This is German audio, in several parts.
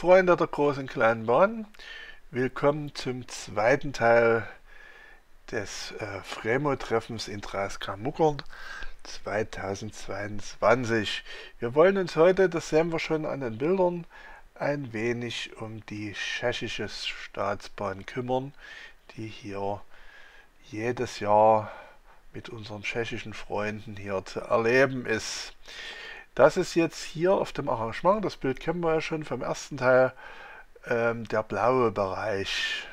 Freunde der großen kleinen Bahn, willkommen zum zweiten Teil des äh, Fremo-Treffens in Dreiskamuckern 2022. Wir wollen uns heute, das sehen wir schon an den Bildern, ein wenig um die tschechische Staatsbahn kümmern, die hier jedes Jahr mit unseren tschechischen Freunden hier zu erleben ist. Das ist jetzt hier auf dem Arrangement, das Bild kennen wir ja schon vom ersten Teil, ähm, der blaue Bereich.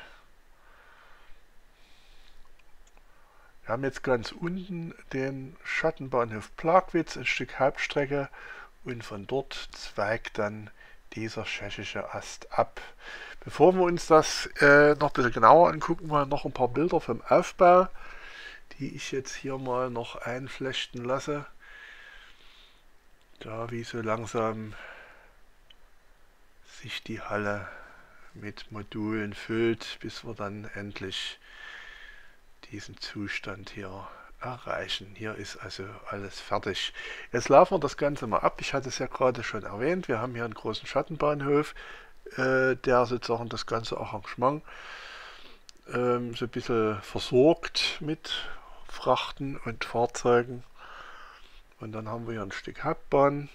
Wir haben jetzt ganz unten den Schattenbahnhof Plagwitz, ein Stück Halbstrecke und von dort zweigt dann dieser tschechische Ast ab. Bevor wir uns das äh, noch ein bisschen genauer angucken, mal noch ein paar Bilder vom Aufbau, die ich jetzt hier mal noch einflechten lasse da wie so langsam sich die Halle mit Modulen füllt, bis wir dann endlich diesen Zustand hier erreichen. Hier ist also alles fertig. Jetzt laufen wir das Ganze mal ab. Ich hatte es ja gerade schon erwähnt. Wir haben hier einen großen Schattenbahnhof, äh, der sozusagen das ganze Arrangement ähm, so ein bisschen versorgt mit Frachten und Fahrzeugen. Und dann haben wir hier ein Stück Hauptbahn.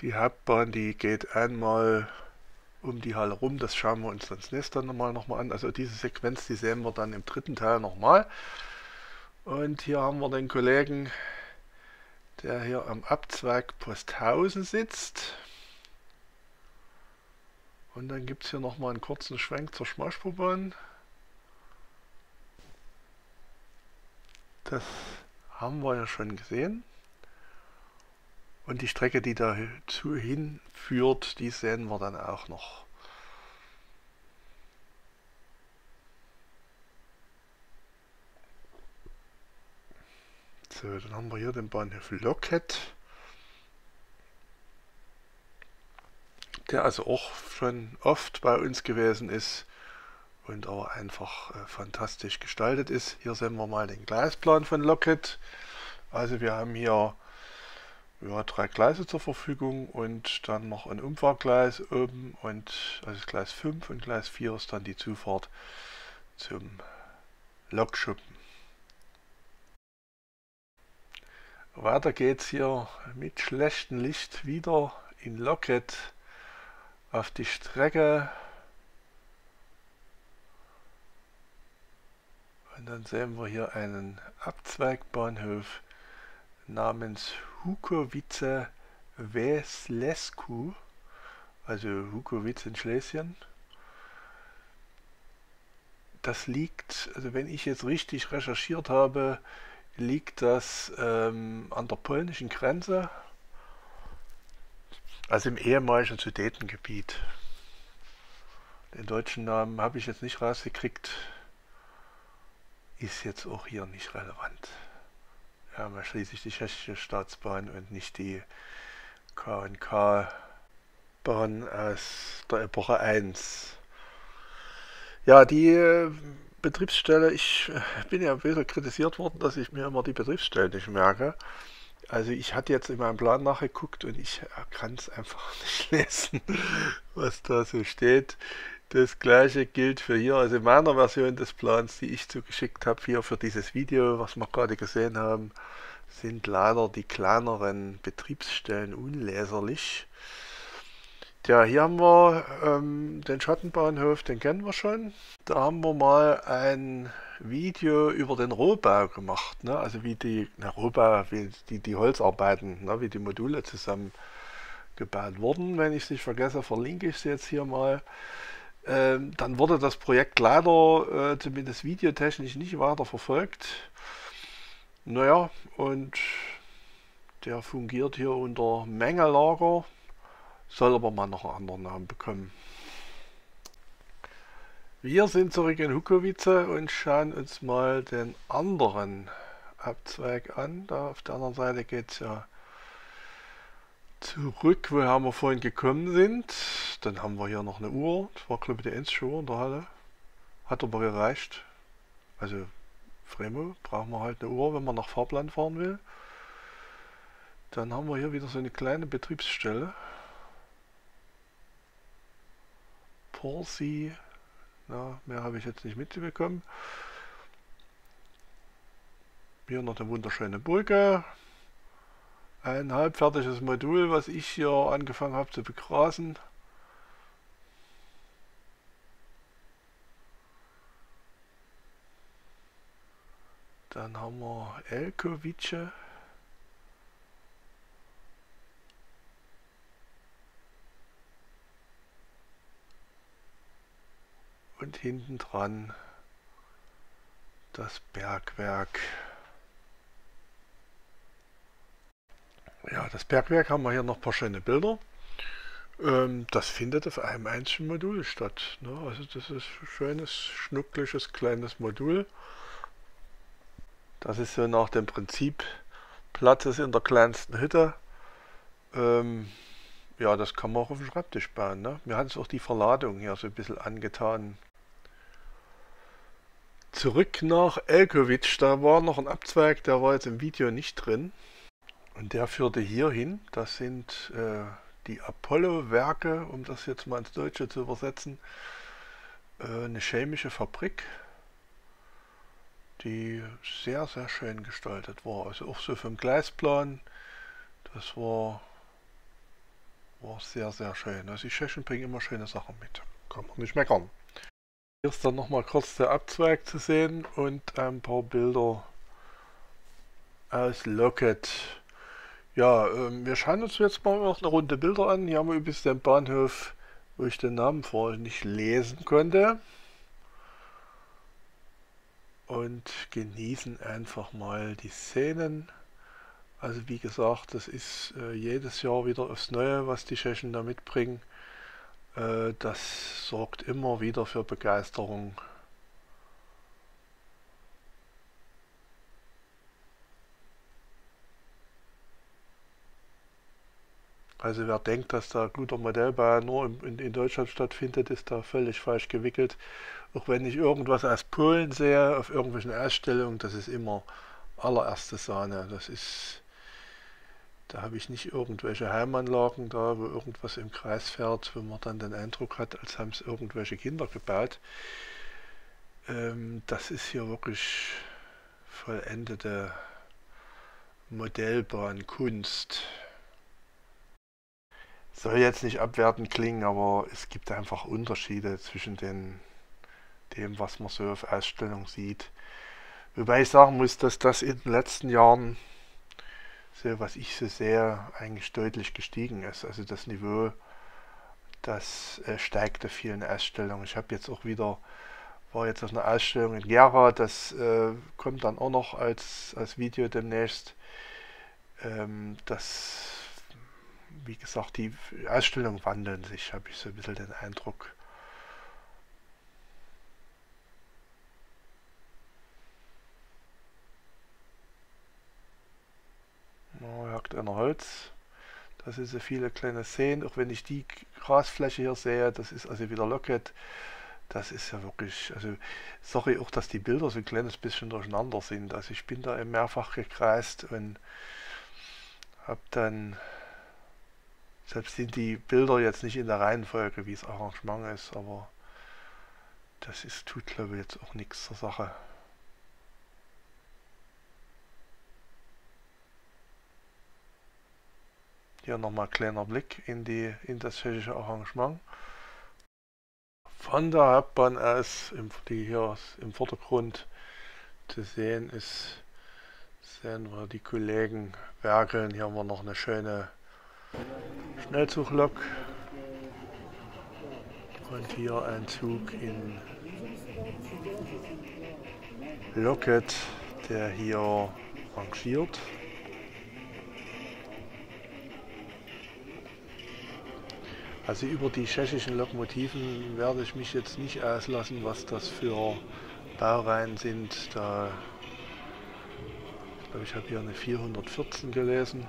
Die Hauptbahn, die geht einmal um die Halle rum. Das schauen wir uns das nächste nochmal mal an. Also diese Sequenz, die sehen wir dann im dritten Teil nochmal. Und hier haben wir den Kollegen, der hier am Abzweig Posthausen sitzt. Und dann gibt es hier nochmal einen kurzen Schwenk zur Schmalspurbahn. Das haben wir ja schon gesehen. Und die Strecke, die dazu hinführt, die sehen wir dann auch noch. So, dann haben wir hier den Bahnhof Locket. Der also auch schon oft bei uns gewesen ist und aber einfach äh, fantastisch gestaltet ist. Hier sehen wir mal den Gleisplan von Locket. Also wir haben hier ja, drei Gleise zur Verfügung und dann noch ein Umfahrgleis oben und also Gleis 5 und Gleis 4 ist dann die Zufahrt zum Lokschuppen. Weiter geht's hier mit schlechtem Licht wieder in Locket auf die Strecke Und dann sehen wir hier einen Abzweigbahnhof namens Hukowice Weslesku, also Hukowitz in Schlesien. Das liegt, also wenn ich jetzt richtig recherchiert habe, liegt das ähm, an der polnischen Grenze, also im ehemaligen Sudetengebiet. Den deutschen Namen habe ich jetzt nicht rausgekriegt ist jetzt auch hier nicht relevant. Wir haben ja schließlich die tschechische Staatsbahn und nicht die K&K-Bahn aus der Epoche 1. Ja, die äh, Betriebsstelle, ich äh, bin ja bisschen kritisiert worden, dass ich mir immer die Betriebsstelle nicht merke. Also ich hatte jetzt in meinem Plan nachgeguckt und ich kann es einfach nicht lesen, was da so steht. Das gleiche gilt für hier, also in meiner Version des Plans, die ich zugeschickt habe, hier für dieses Video, was wir gerade gesehen haben, sind leider die kleineren Betriebsstellen unleserlich. Ja, hier haben wir ähm, den Schattenbahnhof, den kennen wir schon. Da haben wir mal ein Video über den Rohbau gemacht, ne? also wie die na, Rohbau, wie die, die Holzarbeiten, ne? wie die Module zusammengebaut wurden. Wenn ich es nicht vergesse, verlinke ich es jetzt hier mal. Ähm, dann wurde das Projekt leider, äh, zumindest videotechnisch, nicht weiter verfolgt. Naja, und der fungiert hier unter Mengelager, soll aber mal noch einen anderen Namen bekommen. Wir sind zurück in Hukowice und schauen uns mal den anderen Abzweig an. Da auf der anderen Seite geht es ja zurück, woher wir vorhin gekommen sind. Dann haben wir hier noch eine Uhr. Das war glaube ich die Endsche Uhr in der Halle. Hat aber gereicht. Also Fremo brauchen wir halt eine Uhr, wenn man nach Fahrplan fahren will. Dann haben wir hier wieder so eine kleine Betriebsstelle. Porsi. Na, mehr habe ich jetzt nicht mitbekommen. Hier noch eine wunderschöne Brücke. Ein halbfertiges Modul, was ich hier angefangen habe zu begrasen. Dann haben wir Elkovice. Und hinten dran das Bergwerk. Ja, das Bergwerk haben wir hier noch ein paar schöne Bilder. Ähm, das findet auf einem einzigen Modul statt. Ne? Also das ist ein schönes, schnuckliches, kleines Modul. Das ist so nach dem Prinzip Platz ist in der kleinsten Hütte. Ähm, ja, das kann man auch auf dem Schreibtisch bauen. Ne? Mir hat es auch die Verladung hier so ein bisschen angetan. Zurück nach Elkovic, da war noch ein Abzweig, der war jetzt im Video nicht drin. Und der führte hier hin. Das sind äh, die Apollo-Werke, um das jetzt mal ins Deutsche zu übersetzen. Äh, eine chemische Fabrik die sehr, sehr schön gestaltet war. Also auch so vom Gleisplan, das war, war sehr, sehr schön. Also die Tschechen bringen immer schöne Sachen mit. Kann man nicht meckern. Hier ist dann nochmal kurz der Abzweig zu sehen und ein paar Bilder aus Locket. Ja, ähm, wir schauen uns jetzt mal noch eine Runde Bilder an. Hier haben wir übrigens den Bahnhof, wo ich den Namen vorher nicht lesen konnte und genießen einfach mal die Szenen. Also wie gesagt, das ist äh, jedes Jahr wieder aufs Neue, was die Tschechen da mitbringen. Äh, das sorgt immer wieder für Begeisterung. Also wer denkt, dass da guter Modellbau nur in, in, Deutschland stattfindet, ist da völlig falsch gewickelt. Auch wenn ich irgendwas aus Polen sehe, auf irgendwelchen Ausstellungen, das ist immer allererste Sahne. Das ist, da habe ich nicht irgendwelche Heimanlagen da, wo irgendwas im Kreis fährt, wo man dann den Eindruck hat, als haben es irgendwelche Kinder gebaut. Ähm, das ist hier wirklich vollendete Modellbahnkunst soll jetzt nicht abwertend klingen, aber es gibt einfach Unterschiede zwischen den, dem, was man so auf Ausstellung sieht. Wobei ich sagen muss, dass das in den letzten Jahren, so was ich so sehe, eigentlich deutlich gestiegen ist. Also das Niveau, das äh, steigt auf vielen Ausstellungen. Ich habe jetzt auch wieder, war jetzt auf einer Ausstellung in Gera, das äh, kommt dann auch noch als, als Video demnächst. Ähm, das wie gesagt, die Ausstellungen wandeln sich, habe ich so ein bisschen den Eindruck. Oh, jagt einer Holz. Das sind so viele kleine Seen, auch wenn ich die Grasfläche hier sehe, das ist also wieder Locket. Das ist ja wirklich, also sorry auch, dass die Bilder so ein kleines bisschen durcheinander sind. Also ich bin da mehrfach gekreist und habe dann selbst sind die Bilder jetzt nicht in der Reihenfolge, wie das Arrangement ist, aber das ist, tut glaube ich jetzt auch nichts zur Sache. Hier nochmal ein kleiner Blick in, die, in das tschechische Arrangement. Von der Hauptbahn aus, die hier im Vordergrund zu sehen ist, sehen wir die Kollegen werkeln. Hier haben wir noch eine schöne Schnellzuglok. Und hier ein Zug in Locket, der hier rangiert. Also über die tschechischen Lokomotiven werde ich mich jetzt nicht auslassen, was das für Baureihen sind. Da, ich glaube, ich habe hier eine 414 gelesen.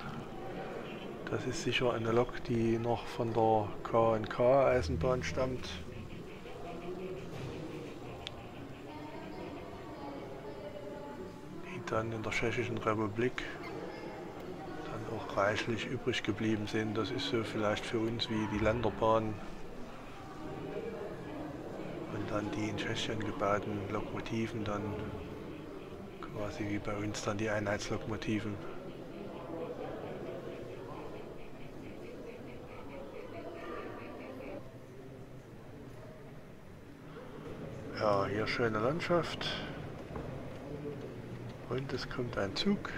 Das ist sicher eine Lok, die noch von der KNK Eisenbahn stammt. Die dann in der Tschechischen Republik dann auch reichlich übrig geblieben sind. Das ist so vielleicht für uns wie die Länderbahn. dann die in Tschechien gebauten Lokomotiven dann quasi wie bei uns dann die Einheitslokomotiven. Ja, hier schöne Landschaft. Und es kommt ein Zug.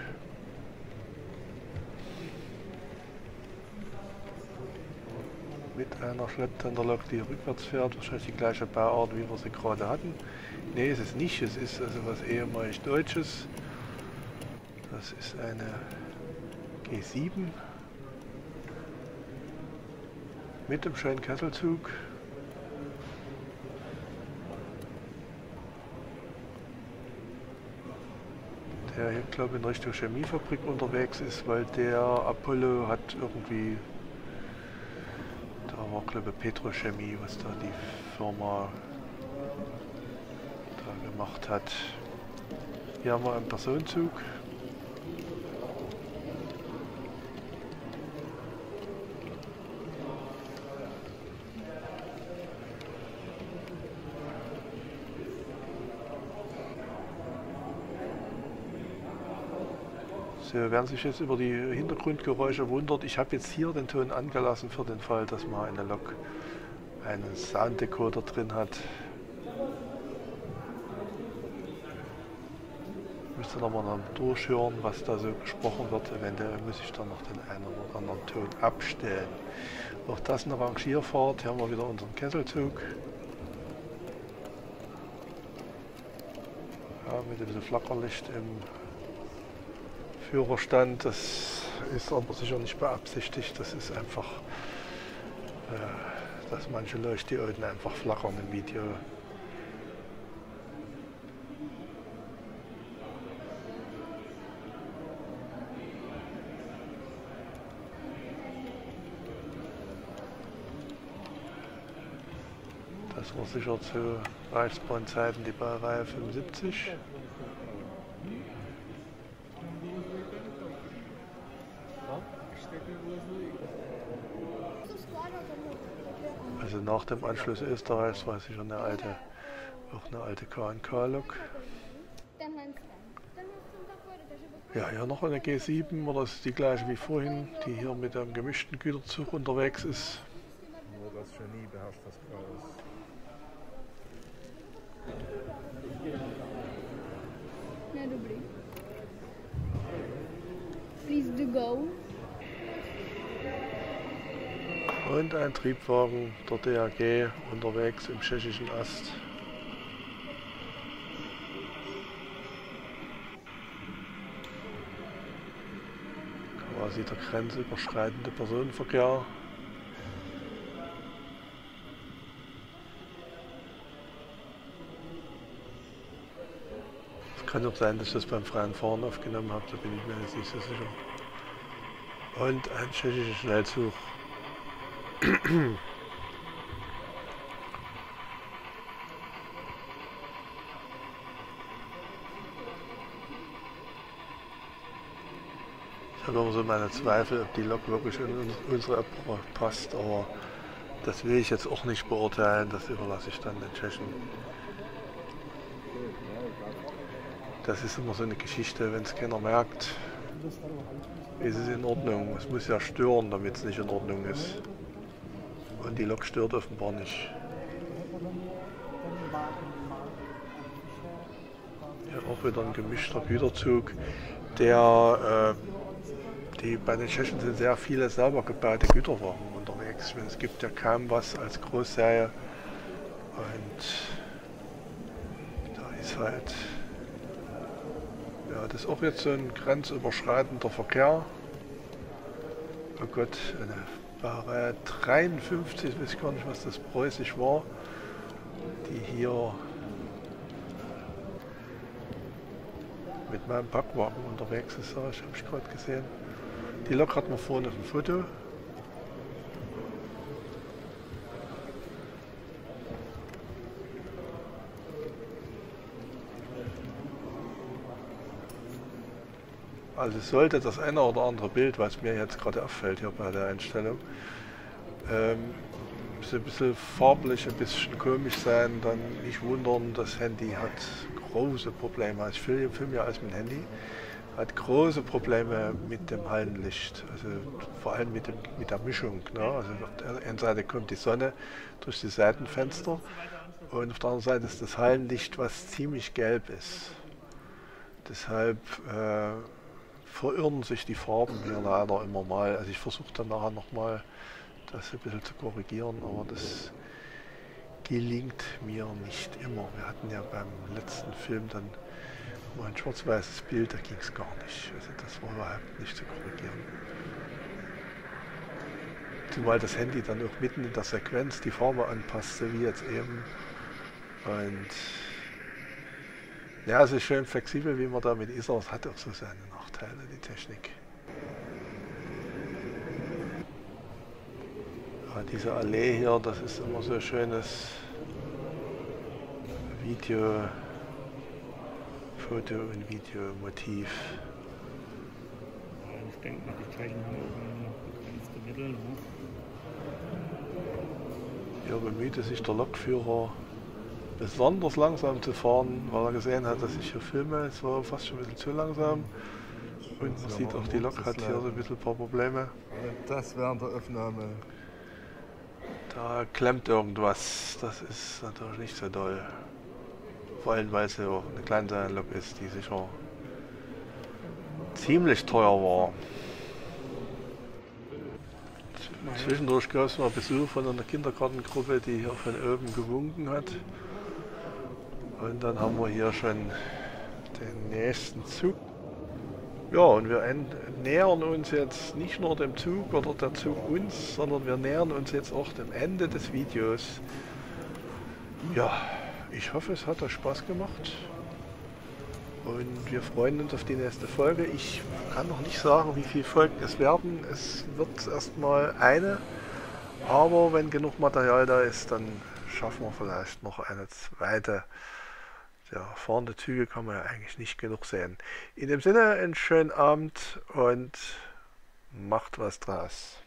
Mit einer Schlepptenderlok, die rückwärts fährt. Wahrscheinlich die gleiche Bauart, wie wir sie gerade hatten. Ne, ist es nicht. Es ist also was ehemalig Deutsches. Das ist eine G7 mit dem schönen Kesselzug. Der hier glaube ich in Richtung Chemiefabrik unterwegs ist, weil der Apollo hat irgendwie, da war glaube ich Petrochemie, was da die Firma da gemacht hat. Hier haben wir einen Personenzug. Werden sich jetzt über die Hintergrundgeräusche wundert. Ich habe jetzt hier den Ton angelassen für den Fall, dass mal eine Lok einen Sounddecoder drin hat. Müsste nochmal dann durchhören, was da so gesprochen wird. Eventuell muss ich dann noch den einen oder anderen Ton abstellen. Auch das eine Rangierfahrt. Hier haben wir wieder unseren Kesselzug. Ja, mit dem Flackerlicht im Führerstand. Das ist aber sicher nicht beabsichtigt. Das ist einfach, äh, dass manche Leuchtdioden einfach flackern im Video. Das war sicher zu Reichsbahnzeiten die Baureihe 75. Also nach dem Anschluss Österreichs war sicher eine alte, auch eine alte KNK-Lok. Ja, hier noch eine G7, oder ist die gleiche wie vorhin, die hier mit einem gemischten Güterzug unterwegs ist. Nur das Genie beherrscht das Chaos. Please do go. Und ein Triebwagen der DAG unterwegs im tschechischen Ast. Quasi der grenzüberschreitende Personenverkehr. Es kann auch sein, dass ich das beim freien Fahren aufgenommen habe, da bin ich mir jetzt nicht so sicher. Und ein tschechischer Schnellzug. Ich habe immer so meine Zweifel, ob die Lok wirklich in unsere Epoche passt, aber das will ich jetzt auch nicht beurteilen, das überlasse ich dann den Tschechen. Das ist immer so eine Geschichte, wenn es keiner merkt, ist es in Ordnung. Es muss ja stören, damit es nicht in Ordnung ist. Und die Lok stört offenbar nicht. Hier auch wieder ein gemischter Güterzug, der äh, die bei den Tschechen sind sehr viele selber gebaute Güterwagen unterwegs. Meine, es gibt ja kaum was als Großserie. Und da ist halt ja, das ist auch jetzt so ein grenzüberschreitender Verkehr. Oh Gott, eine Baureihe 53, ich weiß gar nicht, was das preußisch war, die hier mit meinem Packwagen unterwegs ist, ich habe ich gerade gesehen. Die Lok hat man vorne auf dem Foto. Also sollte das eine oder andere Bild, was mir jetzt gerade auffällt hier bei der Einstellung, ähm, sie ein bisschen farblich, ein bisschen komisch sein, dann nicht wundern, das Handy hat große Probleme. Also ich filme, filme ja alles mit dem Handy, hat große Probleme mit dem Hallenlicht, also vor allem mit, dem, mit der Mischung. Ne? Also auf der einen Seite kommt die Sonne durch die Seitenfenster und auf der anderen Seite ist das Hallenlicht, was ziemlich gelb ist. Deshalb äh, verirren sich die Farben hier leider immer mal. Also ich versuche dann nachher nochmal das ein bisschen zu korrigieren, aber das gelingt mir nicht immer. Wir hatten ja beim letzten Film dann mal ein schwarz-weißes Bild, da ging es gar nicht. Also das war überhaupt nicht zu korrigieren. Zumal das Handy dann auch mitten in der Sequenz die Farbe anpasste, wie jetzt eben. Und ja, es ist schön flexibel, wie man damit ist, aber es hat auch so seine Nachteile, die Technik. Ja, diese Allee hier, das ist immer so ein schönes Video, Foto- und Videomotiv. Ja, ich denke mal, die Zeichen haben irgendwie noch begrenzte Mittel. Ne? Hier bemühte sich der Lokführer besonders langsam zu fahren, weil er gesehen hat, dass ich hier filme. Es war fast schon ein bisschen zu langsam. Und man sieht auch, die Lok hat hier so ein bisschen ein paar Probleme. Das während der Aufnahme. Da klemmt irgendwas. Das ist natürlich nicht so doll. Vor allem, weil es ja auch eine kleine Lok ist, die sicher ziemlich teuer war. Zwischendurch gab es mal Besuch von einer Kindergartengruppe, die hier von oben gewunken hat. Und dann haben wir hier schon den nächsten Zug. Ja, und wir nähern uns jetzt nicht nur dem Zug oder der Zug uns, sondern wir nähern uns jetzt auch dem Ende des Videos. Ja, ich hoffe, es hat euch Spaß gemacht. Und wir freuen uns auf die nächste Folge. Ich kann noch nicht sagen, wie viele Folgen es werden. Es wird erstmal eine. Aber wenn genug Material da ist, dann schaffen wir vielleicht noch eine zweite. Ja, fahrende Züge kann man ja eigentlich nicht genug sehen. In dem Sinne, einen schönen Abend und macht was draus.